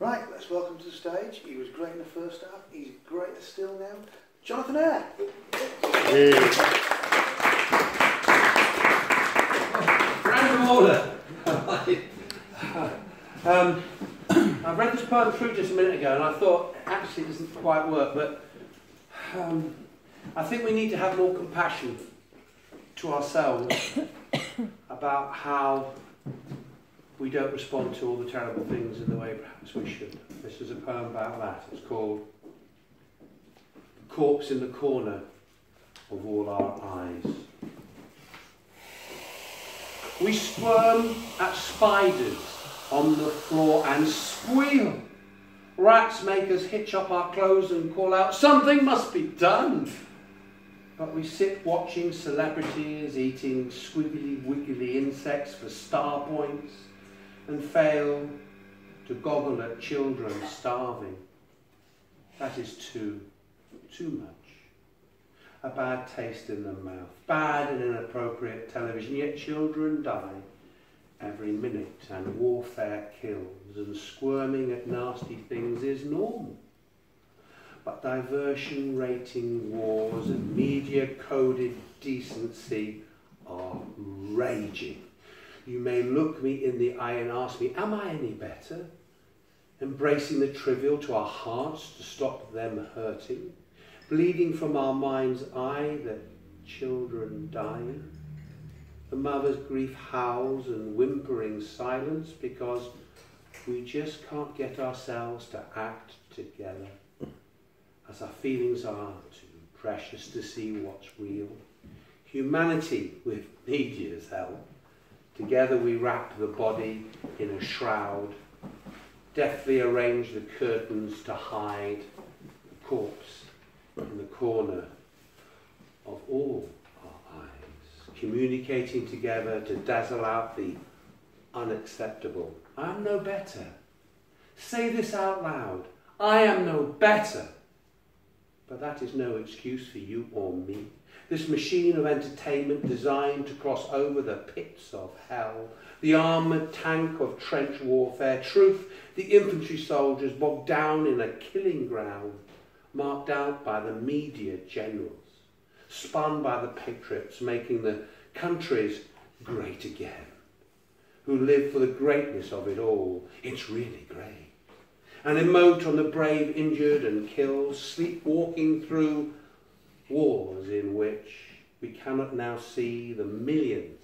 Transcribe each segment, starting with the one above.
Right, let's welcome to the stage. He was great in the first half. He's greater still now. Jonathan Eyre. Random order. um, I read this poem through just a minute ago and I thought, actually, it doesn't quite work, but um, I think we need to have more compassion to ourselves about how we don't respond to all the terrible things in the way perhaps we should. This is a poem about that. It's called Corpse in the Corner of All Our Eyes. We squirm at spiders on the floor and squeal. Rats make us hitch up our clothes and call out, something must be done. But we sit watching celebrities eating squiggly wiggly insects for star points and fail to goggle at children starving. That is too, too much. A bad taste in the mouth, bad and inappropriate television, yet children die every minute and warfare kills and squirming at nasty things is normal. But diversion rating wars and media coded decency are raging. You may look me in the eye and ask me, Am I any better? Embracing the trivial to our hearts to stop them hurting, bleeding from our mind's eye that children die. The mother's grief howls and whimpering silence because we just can't get ourselves to act together as our feelings are too precious to see what's real. Humanity, with media's help, Together we wrap the body in a shroud, deftly arrange the curtains to hide the corpse in the corner of all our eyes, communicating together to dazzle out the unacceptable. I am no better. Say this out loud. I am no better. But that is no excuse for you or me. This machine of entertainment designed to cross over the pits of hell, the armoured tank of trench warfare, truth, the infantry soldiers bogged down in a killing ground, marked out by the media generals, spun by the patriots, making the countries great again, who live for the greatness of it all. It's really great. And emote on the brave injured and killed, sleepwalking through wars in which we cannot now see the millions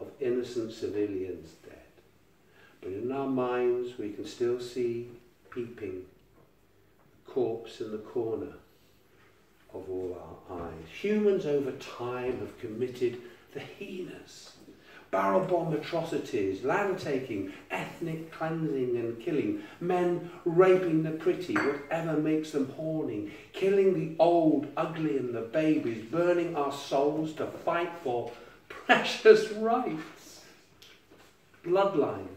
of innocent civilians dead. But in our minds we can still see peeping the corpse in the corner of all our eyes. Humans over time have committed the heinous barrel bomb atrocities, land taking, ethnic cleansing and killing, men raping the pretty, whatever makes them horny, killing the old, ugly, and the babies, burning our souls to fight for precious rights. Bloodlines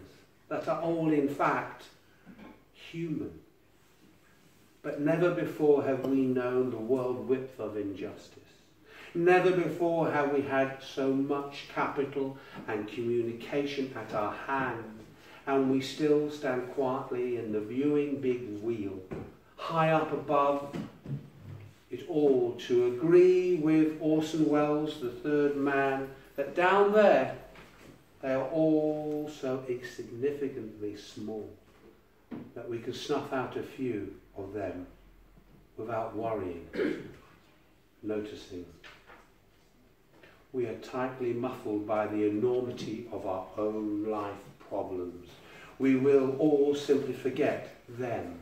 that are all, in fact, human. But never before have we known the world width of injustice. Never before have we had so much capital and communication at our hand, and we still stand quietly in the viewing big wheel, high up above it all, to agree with Orson Welles, the third man, that down there they are all so insignificantly small that we can snuff out a few of them without worrying, noticing we are tightly muffled by the enormity of our own life problems. We will all simply forget them.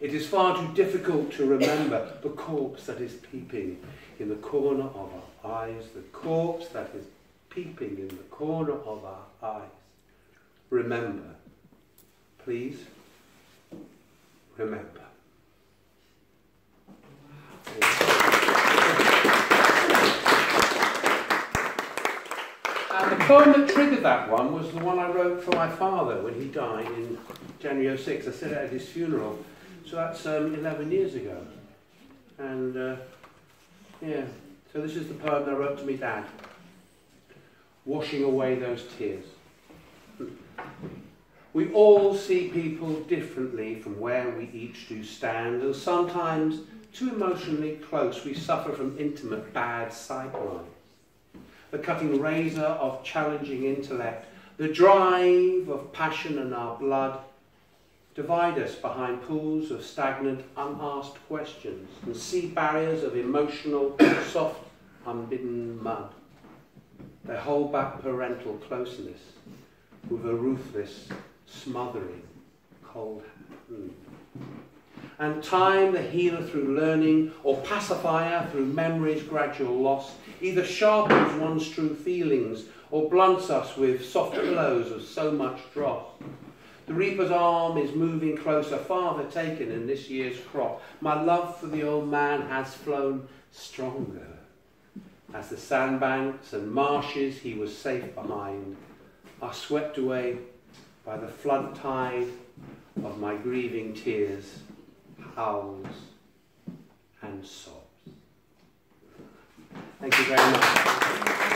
It is far too difficult to remember the corpse that is peeping in the corner of our eyes, the corpse that is peeping in the corner of our eyes. Remember, please, remember. And the poem that triggered that one was the one I wrote for my father when he died in January 06. I said it at his funeral. So that's um, 11 years ago. And uh, yeah, so this is the poem that I wrote to my dad. Washing away those tears. We all see people differently from where we each do stand, and sometimes too emotionally close, we suffer from intimate bad sight lines. The cutting razor of challenging intellect, the drive of passion in our blood, divide us behind pools of stagnant, unasked questions and sea barriers of emotional, soft, unbidden mud. They hold back parental closeness with a ruthless, smothering, cold hand. And time, the healer through learning, or pacifier through memory's gradual loss, either sharpens one's true feelings or blunts us with soft blows of so much dross. The reaper's arm is moving closer, father taken in this year's crop. My love for the old man has flown stronger. As the sandbanks and marshes he was safe behind are swept away by the flood tide of my grieving tears, howls, and sobs. Thank you very much.